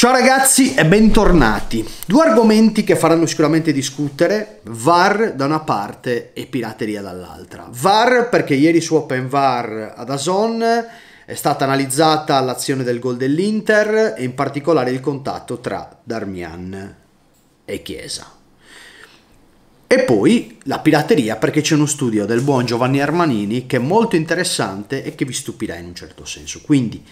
Ciao ragazzi e bentornati. Due argomenti che faranno sicuramente discutere, VAR da una parte e pirateria dall'altra. VAR perché ieri su OpenVAR ad Azon è stata analizzata l'azione del gol dell'Inter e in particolare il contatto tra Darmian e Chiesa. E poi la pirateria perché c'è uno studio del buon Giovanni Armanini che è molto interessante e che vi stupirà in un certo senso. Quindi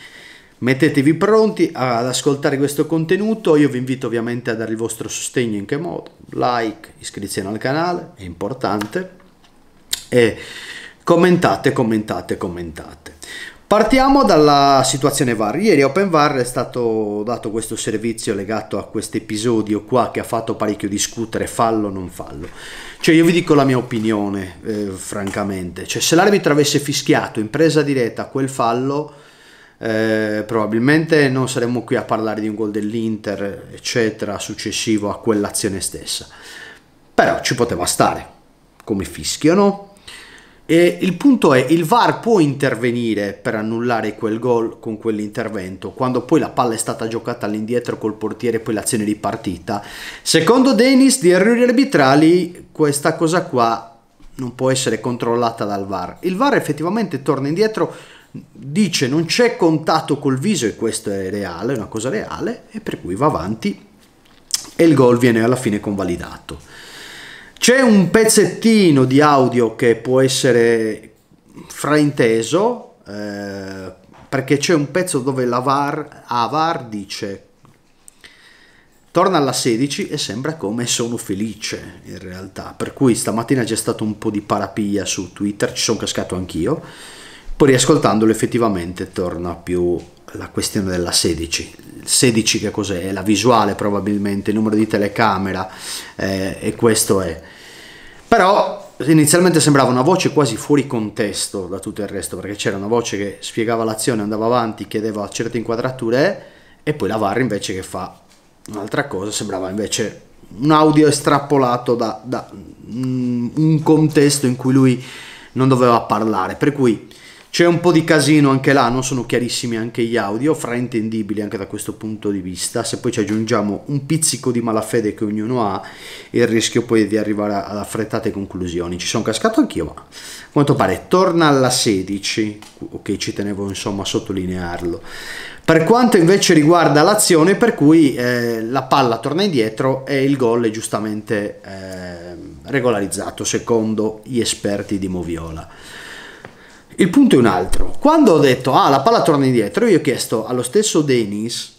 Mettetevi pronti ad ascoltare questo contenuto, io vi invito ovviamente a dare il vostro sostegno in che modo? Like, iscrizione al canale, è importante, e commentate, commentate, commentate. Partiamo dalla situazione VAR. Ieri OpenVAR è stato dato questo servizio legato a questo episodio qua che ha fatto parecchio discutere fallo o non fallo. Cioè io vi dico la mia opinione, eh, francamente. Cioè se l'arbitro avesse fischiato in presa diretta quel fallo eh, probabilmente non saremmo qui a parlare di un gol dell'Inter, eccetera, successivo a quell'azione stessa. Però ci poteva stare come fischio, no? E il punto è, il VAR può intervenire per annullare quel gol con quell'intervento, quando poi la palla è stata giocata all'indietro col portiere e poi l'azione ripartita. Secondo Dennis, di errori arbitrali, questa cosa qua non può essere controllata dal VAR. Il VAR effettivamente torna indietro dice non c'è contatto col viso e questo è reale, è una cosa reale, e per cui va avanti e il gol viene alla fine convalidato. C'è un pezzettino di audio che può essere frainteso eh, perché c'è un pezzo dove la VAR, Avar dice torna alla 16 e sembra come sono felice in realtà per cui stamattina c'è stato un po' di parapiglia su Twitter ci sono cascato anch'io poi riascoltandolo effettivamente torna più la questione della 16. 16 che cos'è? È la visuale probabilmente, il numero di telecamera eh, e questo è. Però inizialmente sembrava una voce quasi fuori contesto da tutto il resto, perché c'era una voce che spiegava l'azione, andava avanti, chiedeva certe inquadrature e poi la VAR invece che fa un'altra cosa, sembrava invece un audio estrapolato da, da un contesto in cui lui non doveva parlare, per cui c'è un po' di casino anche là, non sono chiarissimi anche gli audio, fraintendibili anche da questo punto di vista. Se poi ci aggiungiamo un pizzico di malafede che ognuno ha, il rischio poi di arrivare ad affrettate conclusioni. Ci sono cascato anch'io, ma a quanto pare torna alla 16, ok, ci tenevo insomma a sottolinearlo. Per quanto invece riguarda l'azione per cui eh, la palla torna indietro e il gol è giustamente eh, regolarizzato secondo gli esperti di Moviola. Il punto è un altro. Quando ho detto, ah, la palla torna indietro, io ho chiesto allo stesso Denis,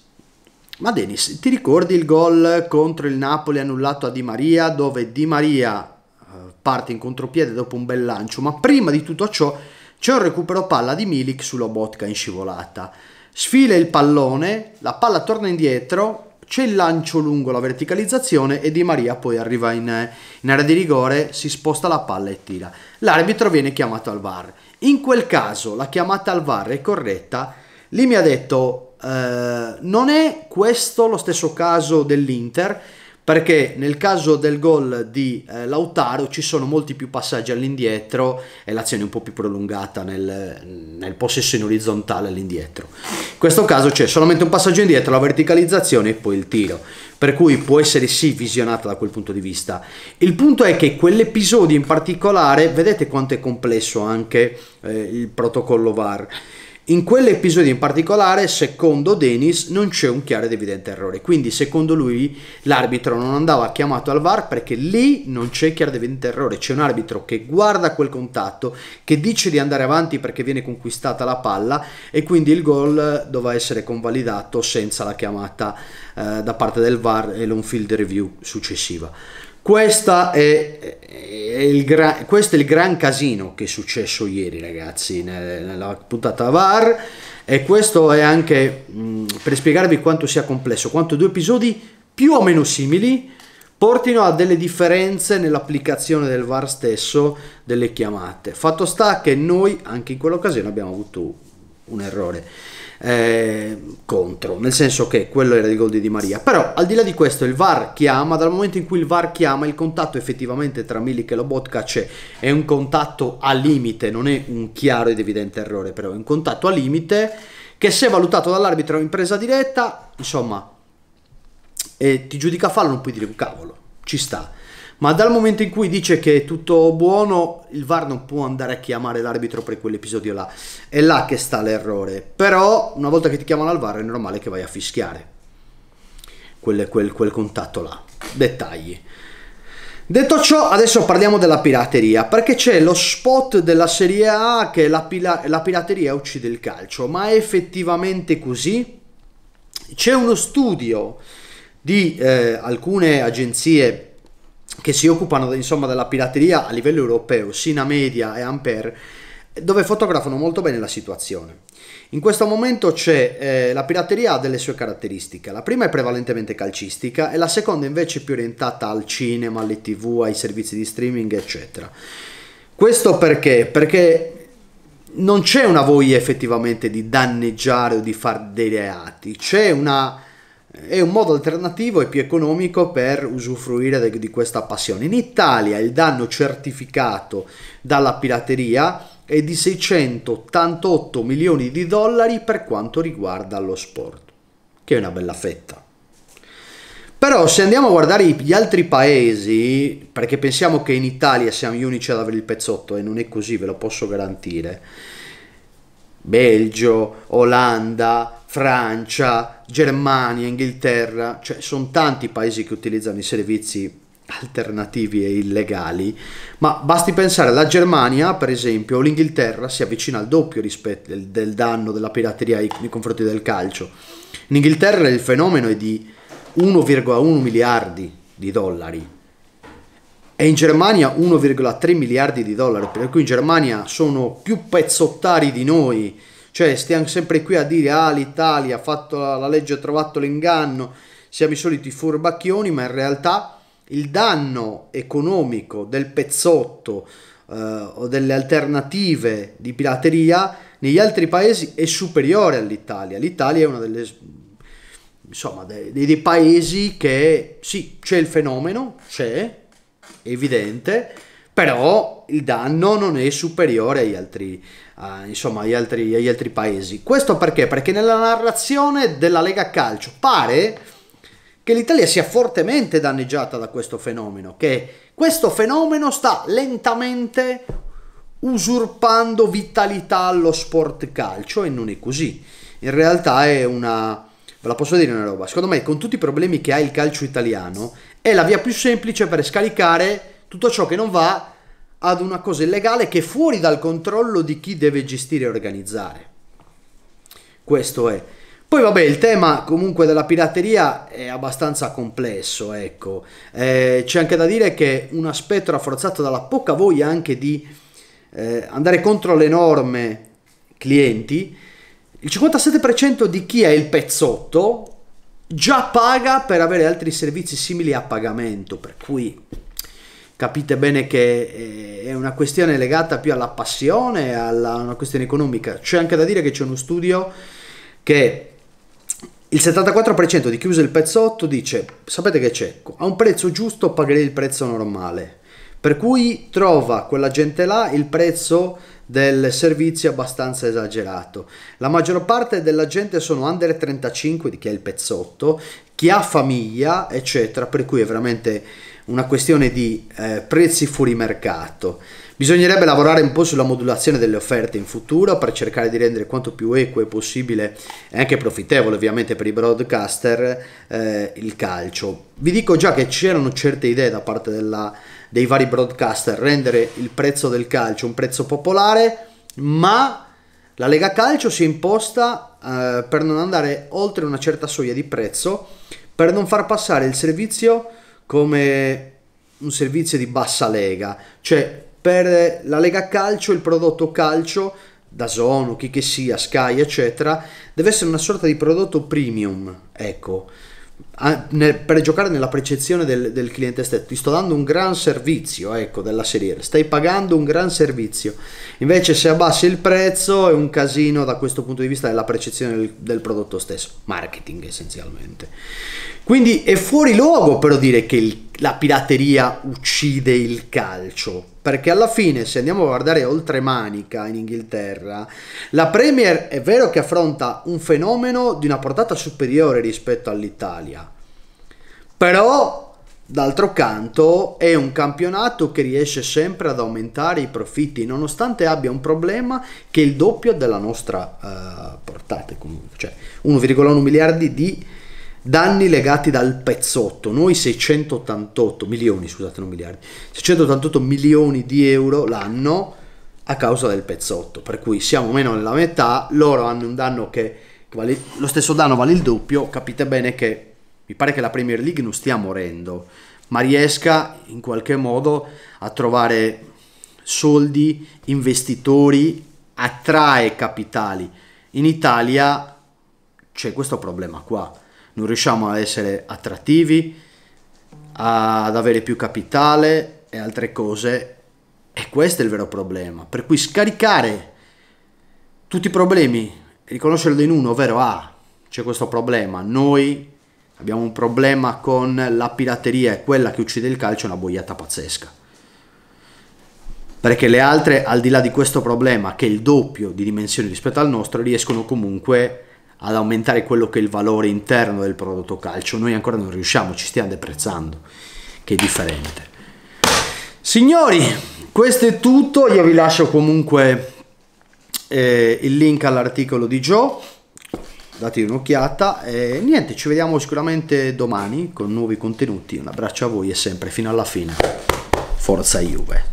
ma Denis, ti ricordi il gol contro il Napoli annullato a Di Maria, dove Di Maria eh, parte in contropiede dopo un bel lancio, ma prima di tutto ciò c'è un recupero palla di Milik sulla botka in scivolata. Sfila il pallone, la palla torna indietro, c'è il lancio lungo, la verticalizzazione e Di Maria poi arriva in, in area di rigore, si sposta la palla e tira. L'arbitro viene chiamato al VAR. In quel caso la chiamata al VAR è corretta, lì mi ha detto eh, non è questo lo stesso caso dell'Inter perché nel caso del gol di eh, Lautaro ci sono molti più passaggi all'indietro e l'azione è un po' più prolungata nel, nel possesso in orizzontale all'indietro. In questo caso c'è solamente un passaggio indietro, la verticalizzazione e poi il tiro, per cui può essere sì visionata da quel punto di vista. Il punto è che quell'episodio in particolare, vedete quanto è complesso anche eh, il protocollo VAR in quell'episodio in particolare, secondo Denis, non c'è un chiaro ed evidente errore. Quindi, secondo lui, l'arbitro non andava chiamato al VAR perché lì non c'è chiaro ed evidente errore. C'è un arbitro che guarda quel contatto, che dice di andare avanti perché viene conquistata la palla e quindi il gol doveva essere convalidato senza la chiamata eh, da parte del VAR e l'on-field review successiva. Questa è, è il gra- questo è il gran casino che è successo ieri, ragazzi, nella puntata VAR. E questo è anche mh, per spiegarvi quanto sia complesso, quanto due episodi più o meno simili portino a delle differenze nell'applicazione del VAR stesso delle chiamate. Fatto sta che noi anche in quell'occasione abbiamo avuto un errore eh, contro, nel senso che quello era il gol di Di Maria. Però al di là di questo il VAR chiama, dal momento in cui il VAR chiama il contatto effettivamente tra Milik e Lobotka c'è, è un contatto a limite, non è un chiaro ed evidente errore, però è un contatto a limite che se valutato dall'arbitro in presa diretta, insomma, e ti giudica fallo non puoi dire cavolo, ci sta. Ma dal momento in cui dice che è tutto buono, il VAR non può andare a chiamare l'arbitro per quell'episodio là. È là che sta l'errore. Però una volta che ti chiamano al VAR è normale che vai a fischiare quel, quel, quel contatto là. Dettagli. Detto ciò, adesso parliamo della pirateria, perché c'è lo spot della Serie A che la, pila- la pirateria uccide il calcio, ma è effettivamente così? C'è uno studio di eh, alcune agenzie che si occupano insomma della pirateria a livello europeo, Sina Media e Ampere, dove fotografano molto bene la situazione. In questo momento c'è eh, la pirateria ha delle sue caratteristiche. La prima è prevalentemente calcistica e la seconda invece è più orientata al cinema, alle tv, ai servizi di streaming, eccetera. Questo perché? Perché non c'è una voglia effettivamente di danneggiare o di fare dei reati, c'è una è un modo alternativo e più economico per usufruire di questa passione. In Italia il danno certificato dalla pirateria è di 688 milioni di dollari per quanto riguarda lo sport, che è una bella fetta. Però se andiamo a guardare gli altri paesi, perché pensiamo che in Italia siamo gli unici ad avere il pezzotto e non è così, ve lo posso garantire, Belgio, Olanda, Francia, Germania, Inghilterra, cioè sono tanti paesi che utilizzano i servizi alternativi e illegali, ma basti pensare alla Germania, per esempio, o l'Inghilterra si avvicina al doppio rispetto del, del danno della pirateria nei confronti del calcio. In Inghilterra il fenomeno è di 1,1 miliardi di dollari e in Germania 1,3 miliardi di dollari, per cui in Germania sono più pezzottari di noi, cioè stiamo sempre qui a dire ah l'Italia ha fatto la legge, ha trovato l'inganno, siamo i soliti furbacchioni, ma in realtà il danno economico del pezzotto eh, o delle alternative di pirateria negli altri paesi è superiore all'Italia. L'Italia è uno delle insomma dei, dei paesi che sì, c'è il fenomeno, c'è, evidente, però il danno non è superiore agli altri, uh, insomma, agli altri, agli altri paesi. Questo perché? Perché nella narrazione della Lega Calcio pare che l'Italia sia fortemente danneggiata da questo fenomeno, che questo fenomeno sta lentamente usurpando vitalità allo sport calcio e non è così. In realtà è una... Ve la posso dire una roba, secondo me con tutti i problemi che ha il calcio italiano è la via più semplice per scaricare tutto ciò che non va ad una cosa illegale che è fuori dal controllo di chi deve gestire e organizzare. Questo è. Poi vabbè, il tema comunque della pirateria è abbastanza complesso, ecco. Eh, c'è anche da dire che un aspetto rafforzato dalla poca voglia anche di eh, andare contro le norme clienti, il 57% di chi è il pezzotto già paga per avere altri servizi simili a pagamento, per cui capite bene che eh, è una questione legata più alla passione, alla una questione economica. C'è anche da dire che c'è uno studio che il 74% di chi usa il pezzotto dice, sapete che c'è, a un prezzo giusto pagherei il prezzo normale, per cui trova quella gente là il prezzo del servizio abbastanza esagerato. La maggior parte della gente sono under 35, di chi è il pezzotto, chi ha famiglia, eccetera, per cui è veramente una questione di eh, prezzi fuori mercato. Bisognerebbe lavorare un po' sulla modulazione delle offerte in futuro per cercare di rendere quanto più equo e possibile e anche profittevole ovviamente per i broadcaster eh, il calcio. Vi dico già che c'erano certe idee da parte della dei vari broadcaster rendere il prezzo del calcio un prezzo popolare, ma la Lega Calcio si è imposta eh, per non andare oltre una certa soglia di prezzo, per non far passare il servizio come un servizio di bassa lega, cioè per la Lega Calcio il prodotto calcio da Zono, chi che sia, Sky, eccetera, deve essere una sorta di prodotto premium, ecco. Per giocare nella percezione del, del, cliente stesso. Ti sto dando un gran servizio ecco della serie stai pagando un gran servizio. Invece se abbassi il prezzo è un casino da questo punto di vista della percezione del, del prodotto stesso. Marketing essenzialmente. Quindi è fuori luogo però dire che il, la pirateria uccide il calcio. Perché alla fine se andiamo a guardare oltre manica in Inghilterra la Premier è vero che affronta un fenomeno di una portata superiore rispetto all'Italia. Però D'altro canto è un campionato che riesce sempre ad aumentare i profitti nonostante abbia un problema che è il doppio della nostra uh, portata, cioè 1,1 miliardi di danni legati dal pezzotto, noi 688 milioni, scusate non miliardi, 688 milioni di euro l'anno a causa del pezzotto, per cui siamo meno nella metà, loro hanno un danno che, che vale, lo stesso danno vale il doppio, capite bene che mi pare che la Premier League non stia morendo, ma riesca in qualche modo a trovare soldi, investitori, attrae capitali. In Italia c'è questo problema qua, non riusciamo a essere attrattivi, ad avere più capitale e altre cose e questo è il vero problema. Per cui scaricare tutti i problemi, riconoscerli in uno, ovvero ah, c'è questo problema, noi Abbiamo un problema con la pirateria e quella che uccide il calcio è una boiata pazzesca. Perché le altre, al di là di questo problema, che è il doppio di dimensioni rispetto al nostro, riescono comunque ad aumentare quello che è il valore interno del prodotto calcio. Noi ancora non riusciamo, ci stiamo deprezzando, che è differente. Signori, questo è tutto. Io vi lascio comunque eh, il link all'articolo di Joe date un'occhiata e niente, ci vediamo sicuramente domani con nuovi contenuti. Un abbraccio a voi e sempre fino alla fine. Forza Juve!